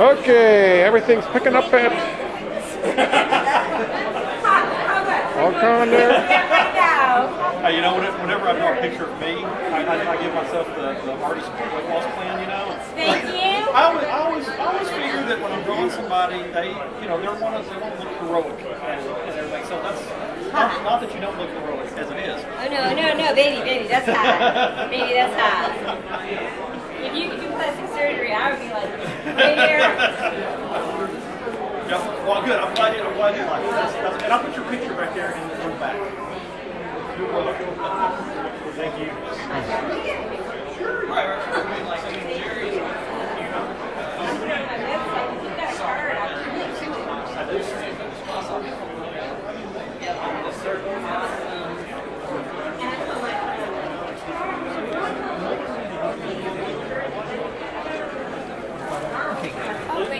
Okay, everything's picking up at ALL-CON there. Hey, you know, whenever whenever I draw a picture of me, I, I, I give myself the, the artist weight loss plan, you know. Thank you. I always, I always, I always figure that when I'm drawing somebody, they, you know, they're one of, they want to look heroic and, and everything. So that's not, not that you don't look heroic as it is. Oh no, no, no, baby, baby, that's hot. baby, that's hot. Would be like, right here. Yeah, well, good. I'm glad you, I'm glad you like it. That's, that's, and I'll put your picture back there in, the back. You're welcome. Thank you. Oh, wait. I have not met Jade in person, but I.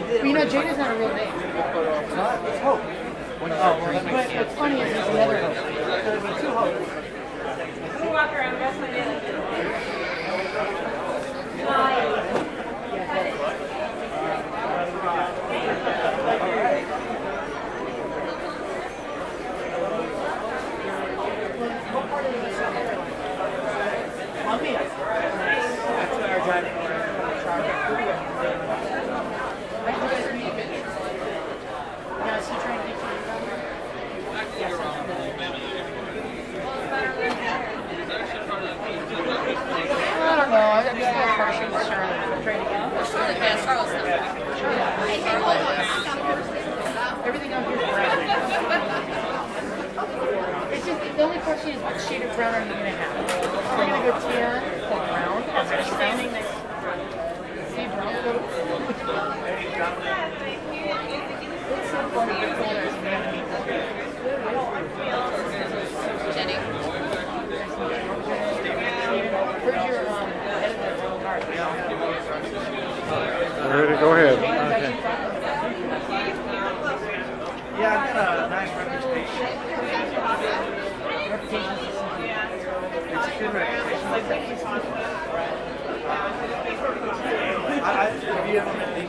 But you know, Jade is not a real name. It's Hope. when you Oh, well. But what's funny is there's another Everything on here is brown. it's just the only question is what shade of brown are you gonna have? We're gonna go tan brown. Standing. See brown. I, I, you